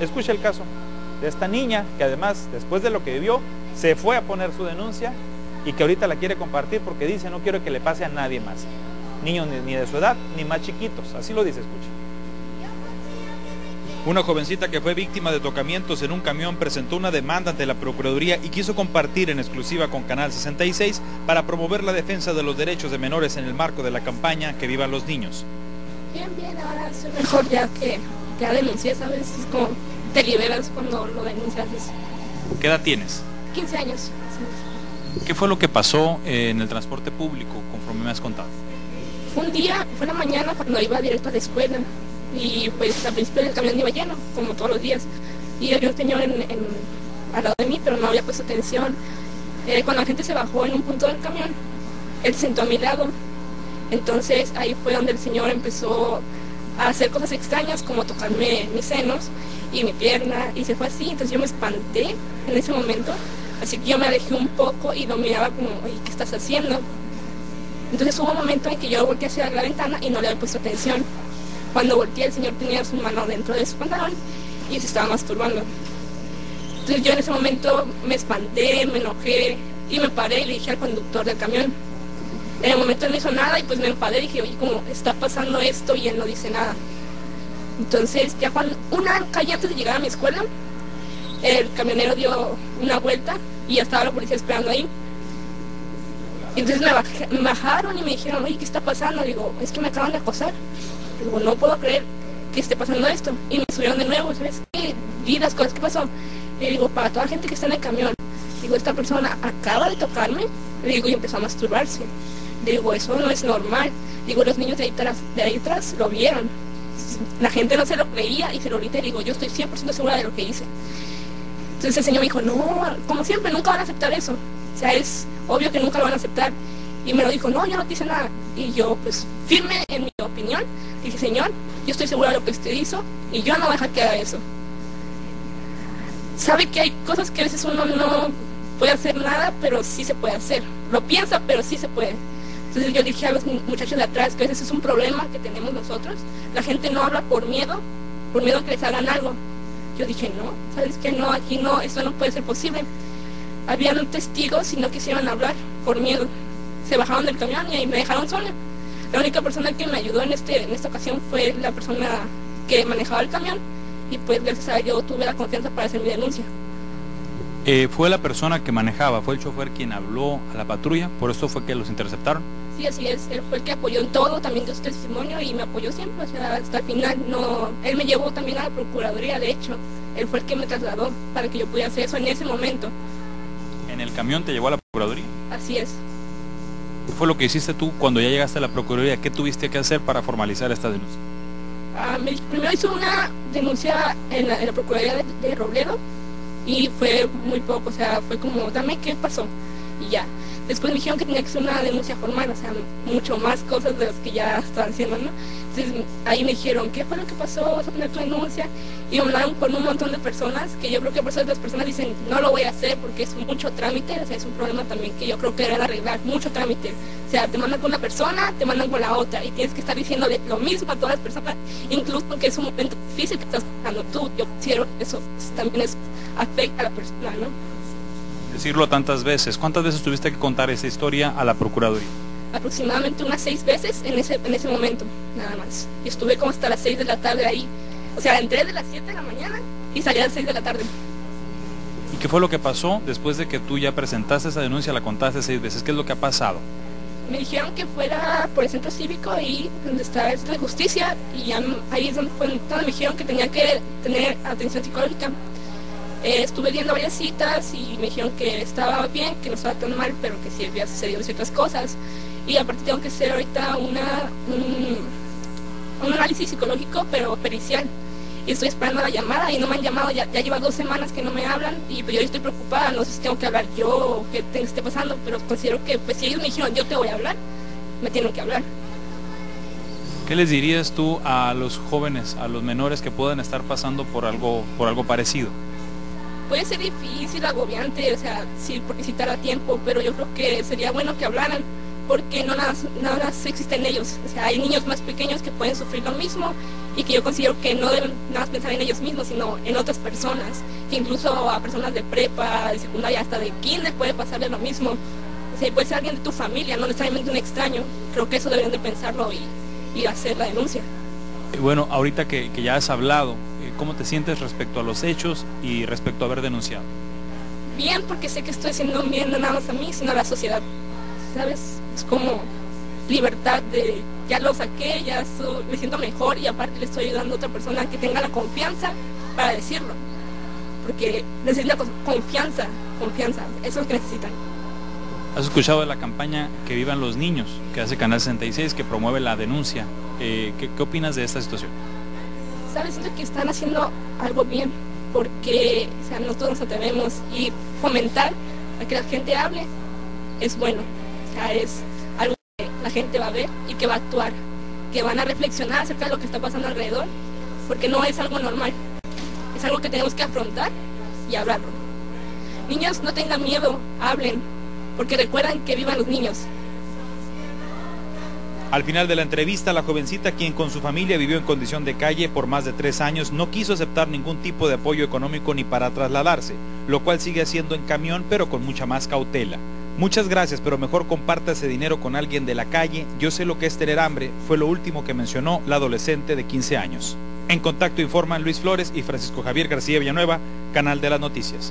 Escucha el caso de esta niña que además, después de lo que vivió, se fue a poner su denuncia y que ahorita la quiere compartir porque dice no quiero que le pase a nadie más. Niños ni de su edad, ni más chiquitos. Así lo dice, escucha. Una jovencita que fue víctima de tocamientos en un camión presentó una demanda ante la Procuraduría y quiso compartir en exclusiva con Canal 66 para promover la defensa de los derechos de menores en el marco de la campaña Que Vivan los Niños. Bien, bien, ahora soy mejor ya que ya denuncié, ¿sabes? Es como te liberas cuando lo denuncias. ¿Qué edad tienes? 15 años. ¿Qué fue lo que pasó en el transporte público, conforme me has contado? Fue un día, fue la mañana cuando iba directo a la escuela y pues al principio el camión iba lleno, como todos los días. Y había un señor en, al lado de mí, pero no había puesto atención. Eh, cuando la gente se bajó en un punto del camión, él se sentó a mi lado. Entonces ahí fue donde el señor empezó a hacer cosas extrañas como tocarme mis senos y mi pierna y se fue así. Entonces yo me espanté en ese momento. Así que yo me alejé un poco y lo miraba como, ¿qué estás haciendo? Entonces hubo un momento en que yo volteé hacia la ventana y no le había puesto atención. Cuando volteé, el señor tenía su mano dentro de su pantalón y se estaba masturbando. Entonces yo en ese momento me espanté, me enojé y me paré y le dije al conductor del camión. En el momento no hizo nada y pues me enfadé y dije, oye, ¿cómo está pasando esto? Y él no dice nada. Entonces ya cuando, una calle antes de llegar a mi escuela, el camionero dio una vuelta y ya estaba la policía esperando ahí. Entonces me, bajaron y me dijeron, oye, ¿qué está pasando? Digo, es que me acaban de acosar. Digo, no puedo creer que esté pasando esto. Y me subieron de nuevo, ¿sabes qué? Y las cosas que pasó. Le digo, para toda la gente que está en el camión, digo, esta persona acaba de tocarme, le digo, y empezó a masturbarse. Digo, eso no es normal. Digo, los niños de ahí atrás, lo vieron. La gente no se lo creía y se lo grité digo, yo estoy 100% segura de lo que hice. Entonces el señor me dijo, no, como siempre, nunca van a aceptar eso. O sea, es obvio que nunca lo van a aceptar. Y me lo dijo, no, yo no te hice nada. Y yo, pues, firme en mi opinión, dije, señor, yo estoy segura de lo que usted hizo y yo no voy a dejar que haga eso. Sabe que hay cosas que a veces uno no puede hacer nada, pero sí se puede hacer. Lo piensa, pero sí se puede. Entonces yo dije a los muchachos de atrás que a veces es un problema que tenemos nosotros. La gente no habla por miedo, por miedo a que les hagan algo. Yo dije, no, ¿sabes qué? No, aquí no, eso no puede ser posible. Habían testigos y no quisieron hablar por miedo se bajaron del camión y me dejaron sola. La única persona que me ayudó en, este, en esta ocasión fue la persona que manejaba el camión y pues gracias a ello tuve la confianza para hacer mi denuncia. Eh, ¿Fue la persona que manejaba, fue el chofer quien habló a la patrulla? ¿Por eso fue que los interceptaron? Sí, así es. Él fue el que apoyó en todo, también dio su testimonio y me apoyó siempre, o sea, hasta el final. No, él me llevó también a la Procuraduría, de hecho. Él fue el que me trasladó para que yo pudiera hacer eso en ese momento. ¿En el camión te llevó a la Procuraduría? Así es. ¿Qué fue lo que hiciste tú cuando ya llegaste a la Procuraduría? ¿Qué tuviste que hacer para formalizar esta denuncia? Ah, primero hice una denuncia en la, Procuraduría de, Robledo y fue muy poco, o sea, fue como, dame qué pasó y ya. Después me dijeron que tenía que ser una denuncia formal, o sea, mucho más cosas de las que ya estaban haciendo, ¿no? Entonces ahí me dijeron, ¿qué fue lo que pasó? ¿Vas a poner tu denuncia? Y me mandaron con un montón de personas, que yo creo que por eso las personas dicen, no lo voy a hacer porque es mucho trámite, o sea, es un problema también que yo creo que deben arreglar, mucho trámite. O sea, te mandan con una persona, te mandan con la otra, y tienes que estar diciéndole lo mismo a todas las personas, incluso porque es un momento difícil que estás pasando tú, yo quiero eso también es, afecta a la persona, ¿no? decirlo tantas veces. ¿Cuántas veces tuviste que contar esa historia a la Procuraduría? Aproximadamente unas seis veces en ese, en ese momento, nada más. Y estuve como hasta las seis de la tarde ahí. O sea, entré de las siete de la mañana y salí a las seis de la tarde. ¿Y qué fue lo que pasó después de que tú ya presentaste esa denuncia, la contaste seis veces? ¿Qué es lo que ha pasado? Me dijeron que fuera por el centro cívico y donde está la justicia y ahí es donde, fue, donde me dijeron que tenía que tener atención psicológica eh, estuve viendo varias citas y me dijeron que estaba bien, que no estaba tan mal, pero que sí había sucedido ciertas cosas. Y aparte tengo que hacer ahorita una, un, análisis psicológico, pero pericial. Y estoy esperando la llamada y no me han llamado, ya, ya lleva dos semanas que no me hablan y pues yo estoy preocupada, no sé si tengo que hablar yo o qué esté pasando, pero considero que pues si ellos me dijeron yo te voy a hablar, me tienen que hablar. ¿Qué les dirías tú a los jóvenes, a los menores que puedan estar pasando por algo, por algo parecido? Puede ser difícil, agobiante, o sea, sí, porque citar a tiempo, pero yo creo que sería bueno que hablaran, porque no nada, nada más existen ellos. O sea, hay niños más pequeños que pueden sufrir lo mismo y que yo considero que no deben nada más pensar en ellos mismos, sino en otras personas. Que incluso a personas de prepa, de secundaria, hasta de kinder puede pasarle lo mismo. O sea, puede ser alguien de tu familia, no necesariamente un extraño. Creo que eso deberían de pensarlo y, y hacer la denuncia. Bueno, ahorita que, que ya has hablado, ¿cómo te sientes respecto a los hechos y respecto a haber denunciado? Bien, porque sé que estoy haciendo un bien no nada más a mí, sino a la sociedad. ¿Sabes? Es como libertad de ya lo saqué, ya me siento mejor y aparte le estoy ayudando a otra persona que tenga la confianza para decirlo. Porque necesita confianza, confianza, eso es lo que necesitan. ¿Has escuchado de la campaña Que Vivan los Niños que hace Canal 66 que promueve la denuncia? Eh, ¿qué, ¿qué, opinas de esta situación? Sabes, siento que están haciendo algo bien porque o sea, nosotros nos atrevemos y fomentar a que la gente hable es bueno. Es algo que la gente va a ver y que va a actuar, que van a reflexionar acerca de lo que está pasando alrededor, porque no es algo normal. Es algo que tenemos que afrontar y hablarlo. Niños, no tengan miedo, hablen, porque recuerdan que vivan los niños. Al final de la entrevista, la jovencita, quien con su familia vivió en condición de calle por más de tres años, no quiso aceptar ningún tipo de apoyo económico ni para trasladarse, lo cual sigue haciendo en camión, pero con mucha más cautela. Muchas gracias, pero mejor comparta ese dinero con alguien de la calle. Yo sé lo que es tener hambre, fue lo último que mencionó la adolescente de 15 años. En contacto informan Luis Flores y Francisco Javier García Villanueva, Canal de las Noticias.